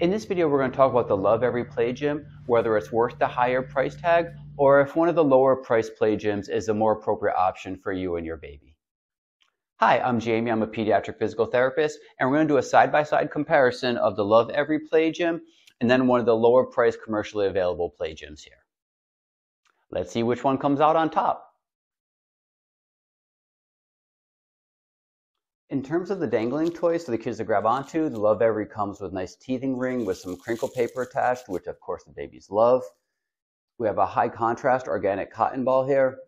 In this video, we're going to talk about the Lovevery Play Gym, whether it's worth the higher price tag or if one of the lower price play gyms is a more appropriate option for you and your baby. Hi, I'm Jamie. I'm a pediatric physical therapist, and we're going to do a side-by-side comparison of the Lovevery Play Gym and then one of the lower price commercially available play gyms here. Let's see which one comes out on top. In terms of the dangling toys for the kids to grab onto, the Lovevery comes with a nice teething ring with some crinkle paper attached, which of course the babies love. We have a high contrast organic cotton ball here.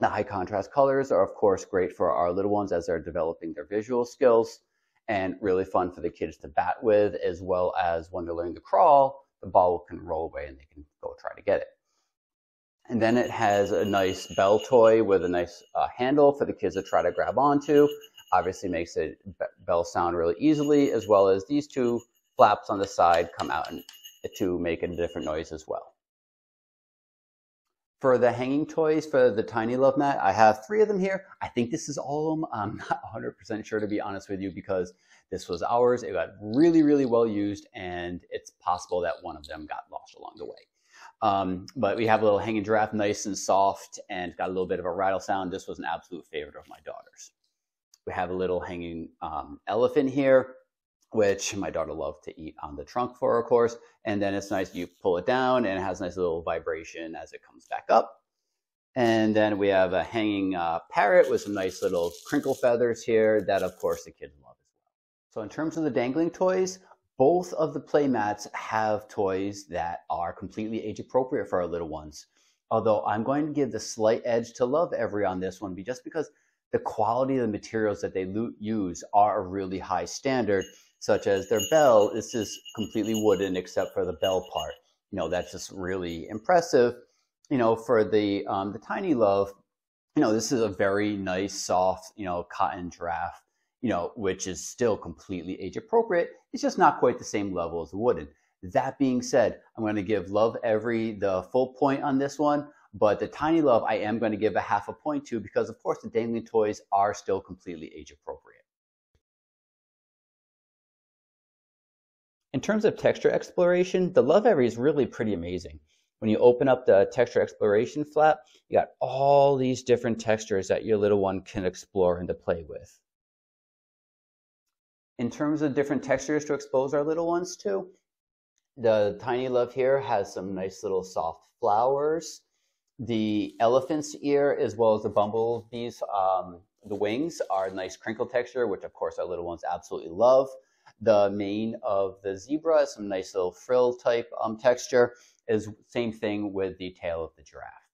The high contrast colors are of course great for our little ones as they're developing their visual skills and really fun for the kids to bat with as well as when they're learning to crawl, the ball can roll away and they can go try to get it. And then it has a nice bell toy with a nice uh, handle for the kids to try to grab onto obviously makes a bell sound really easily, as well as these two flaps on the side come out and, to make a different noise as well. For the hanging toys for the Tiny Love mat, I have three of them here. I think this is all of them. I'm not 100% sure to be honest with you because this was ours. It got really, really well used and it's possible that one of them got lost along the way. Um, but we have a little hanging giraffe, nice and soft and got a little bit of a rattle sound. This was an absolute favorite of my daughter's. We have a little hanging um, elephant here, which my daughter loved to eat on the trunk for, of course. And then it's nice, you pull it down and it has a nice little vibration as it comes back up. And then we have a hanging uh, parrot with some nice little crinkle feathers here that, of course, the kids love as well. So in terms of the dangling toys, both of the play mats have toys that are completely age appropriate for our little ones. Although I'm going to give the slight edge to Lovevery on this one, be just because the quality of the materials that they use are a really high standard, such as their bell This is completely wooden except for the bell part. You know, that's just really impressive. You know, for the um, the Tiny Love, you know, this is a very nice, soft, you know, cotton giraffe, you know, which is still completely age appropriate. It's just not quite the same level as the wooden. That being said, I'm going to give Lovevery the full point on this one. But the Tiny Love, I am going to give a half a point to because, of course, the dangling toys are still completely age appropriate. In terms of texture exploration, the Lovevery is really pretty amazing. When you open up the texture exploration flap, you got all these different textures that your little one can explore and to play with. In terms of different textures to expose our little ones to, the Tiny Love here has some nice little soft flowers. The elephant's ear, as well as the bumblebee's, um, the wings are nice crinkle texture, which of course our little ones absolutely love. The mane of the zebra is some nice little frill type um, texture. Is same thing with the tail of the giraffe.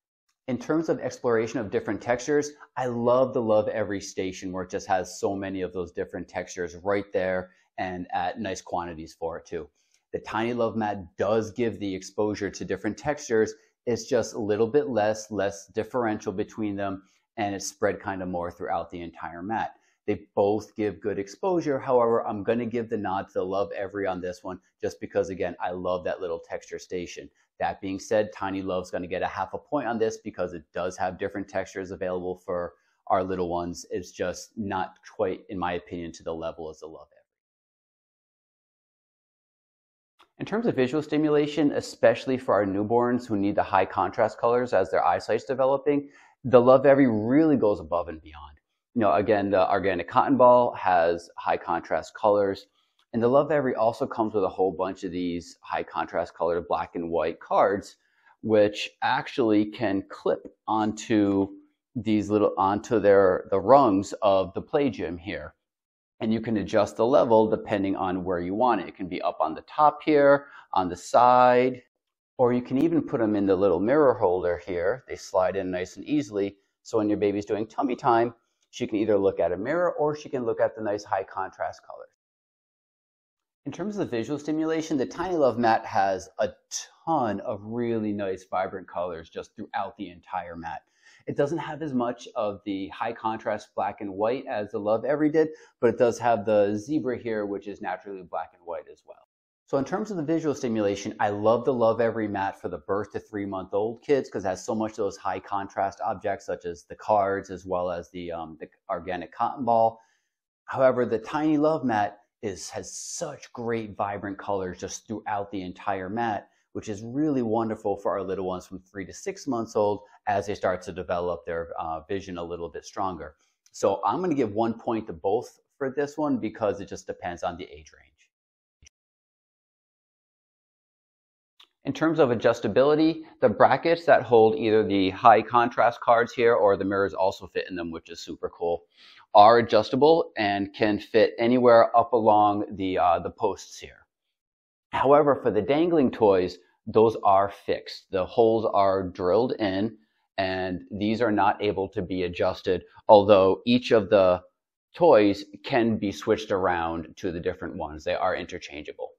In terms of exploration of different textures, I love the Lovevery Station where it just has so many of those different textures right there and at nice quantities for it too. The Tiny Love Mat does give the exposure to different textures it's just a little bit less, less differential between them, and it's spread kind of more throughout the entire mat. They both give good exposure. However, I'm going to give the nod to the Lovevery on this one just because, again, I love that little texture station. That being said, Tiny Love's going to get a half a point on this because it does have different textures available for our little ones. It's just not quite, in my opinion, to the level as the Lovevery. In terms of visual stimulation, especially for our newborns who need the high contrast colors as their eyesight's developing, the Lovevery really goes above and beyond. You know, again, the organic cotton ball has high contrast colors, and the Lovevery also comes with a whole bunch of these high contrast colored black and white cards, which actually can clip onto these little onto their the rungs of the play gym here and you can adjust the level depending on where you want it. It can be up on the top here, on the side, or you can even put them in the little mirror holder here. They slide in nice and easily. So when your baby's doing tummy time, she can either look at a mirror or she can look at the nice high contrast colors. In terms of the visual stimulation, the Tiny Love mat has a ton of really nice vibrant colors just throughout the entire mat. It doesn't have as much of the high contrast black and white as the Lovevery did, but it does have the zebra here, which is naturally black and white as well. So in terms of the visual stimulation, I love the Lovevery mat for the birth to three month old kids because it has so much of those high contrast objects such as the cards as well as the, um, the organic cotton ball. However, the Tiny Love mat is has such great vibrant colors just throughout the entire mat, which is really wonderful for our little ones from three to six months old as they start to develop their uh, vision a little bit stronger. So I'm going to give one point to both for this one because it just depends on the age range. In terms of adjustability, the brackets that hold either the high contrast cards here or the mirrors also fit in them, which is super cool, are adjustable and can fit anywhere up along the, uh, the posts here. However, for the dangling toys, those are fixed. The holes are drilled in and these are not able to be adjusted, although each of the toys can be switched around to the different ones. They are interchangeable.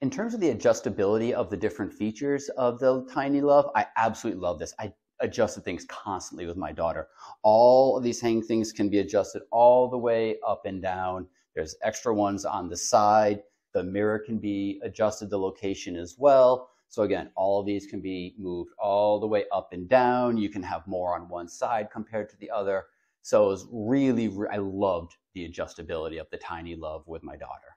In terms of the adjustability of the different features of the Tiny Love, I absolutely love this. I adjusted things constantly with my daughter. All of these hanging things can be adjusted all the way up and down. There's extra ones on the side. The mirror can be adjusted the location as well. So again, all of these can be moved all the way up and down. You can have more on one side compared to the other. So it was really, I loved the adjustability of the Tiny Love with my daughter.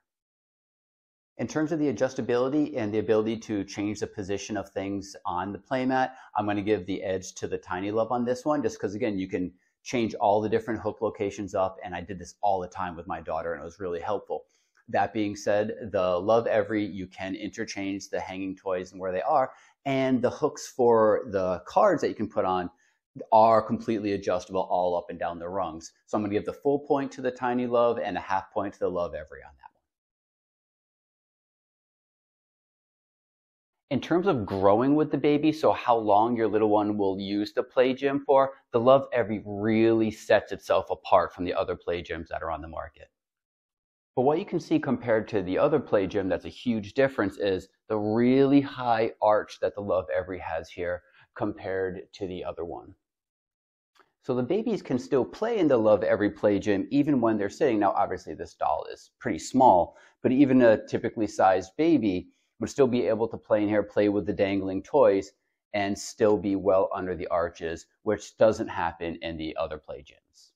In terms of the adjustability and the ability to change the position of things on the playmat, I'm going to give the edge to the Tiny Love on this one, just because again, you can change all the different hook locations up, and I did this all the time with my daughter, and it was really helpful. That being said, the Lovevery, you can interchange the hanging toys and where they are, and the hooks for the cards that you can put on are completely adjustable all up and down the rungs. So I'm going to give the full point to the Tiny Love and a half point to the Lovevery on that. In terms of growing with the baby, so how long your little one will use the play gym for, the Lovevery really sets itself apart from the other play gyms that are on the market. But what you can see compared to the other play gym that's a huge difference is the really high arch that the Lovevery has here compared to the other one. So the babies can still play in the Lovevery play gym even when they're sitting. Now, obviously this doll is pretty small, but even a typically sized baby would still be able to play in here, play with the dangling toys, and still be well under the arches, which doesn't happen in the other play gyms.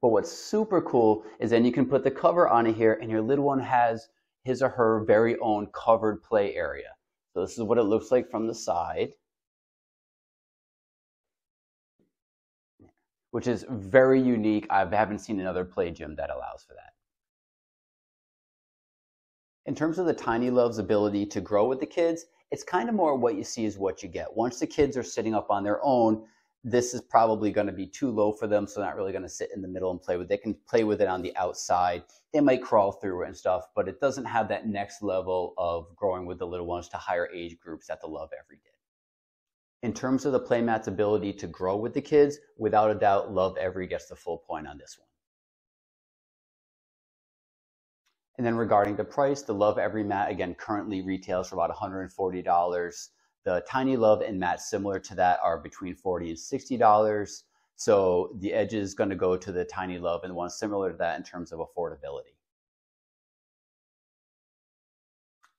But what's super cool is then you can put the cover on it here, and your little one has his or her very own covered play area. So this is what it looks like from the side. Which is very unique. I haven't seen another play gym that allows for that. In terms of the Tiny Love's ability to grow with the kids, it's kind of more what you see is what you get. Once the kids are sitting up on their own, this is probably going to be too low for them, so they're not really going to sit in the middle and play with it. They can play with it on the outside. They might crawl through it and stuff, but it doesn't have that next level of growing with the little ones to higher age groups that the Love Every did. In terms of the playmat's ability to grow with the kids, without a doubt, Lovevery gets the full point on this one. And then regarding the price, the Lovevery mat, again, currently retails for about $140. The Tiny Love and mat similar to that are between 40 and $60. So the edge is going to go to the Tiny Love and the one similar to that in terms of affordability.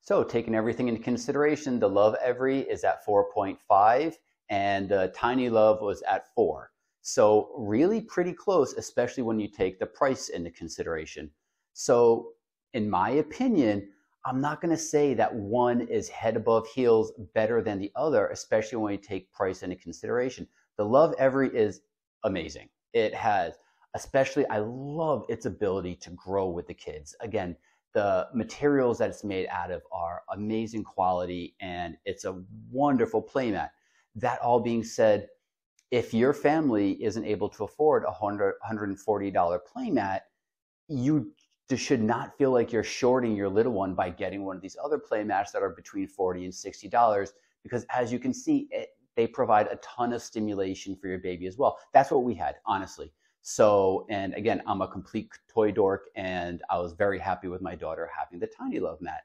So taking everything into consideration, the Lovevery is at 4.5 and the Tiny Love was at 4. So really pretty close, especially when you take the price into consideration. So in my opinion, I'm not going to say that one is head above heels better than the other, especially when you take price into consideration. The Lovevery is amazing. It has, especially, I love its ability to grow with the kids. Again, the materials that it's made out of are amazing quality and it's a wonderful playmat. That all being said, if your family isn't able to afford a $100, $140 playmat, you should not feel like you're shorting your little one by getting one of these other play mats that are between 40 and 60 dollars because as you can see it, they provide a ton of stimulation for your baby as well. That's what we had honestly. So and again i'm a complete toy dork and i was very happy with my daughter having the tiny love mat.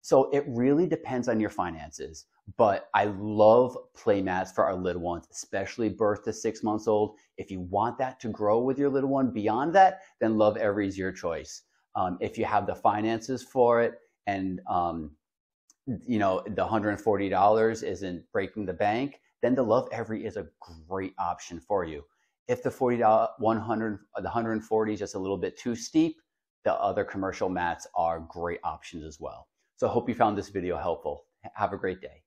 So it really depends on your finances but i love play mats for our little ones especially birth to six months old. If you want that to grow with your little one beyond that then Lovevery is your choice um, if you have the finances for it and um, you know the $140 isn't breaking the bank, then the Lovevery is a great option for you. If the 40 100 the 140 is just a little bit too steep, the other commercial mats are great options as well. So I hope you found this video helpful. Have a great day.